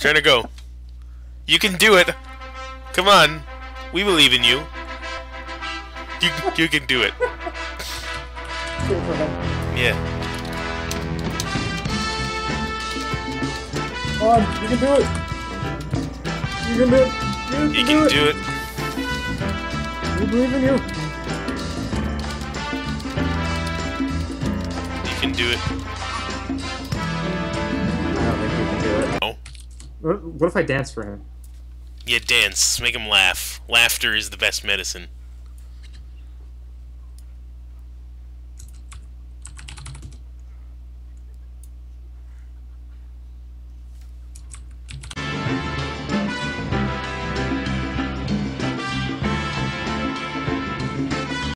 Trying to go. You can do it. Come on. We believe in you. You you can do it. Wait for him. Yeah. Come on, you can do it. You can do it. You, You can, can do, do it. it. We believe in you. You can do it. What, if I dance for him? Yeah, dance. Make him laugh. Laughter is the best medicine.